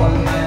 all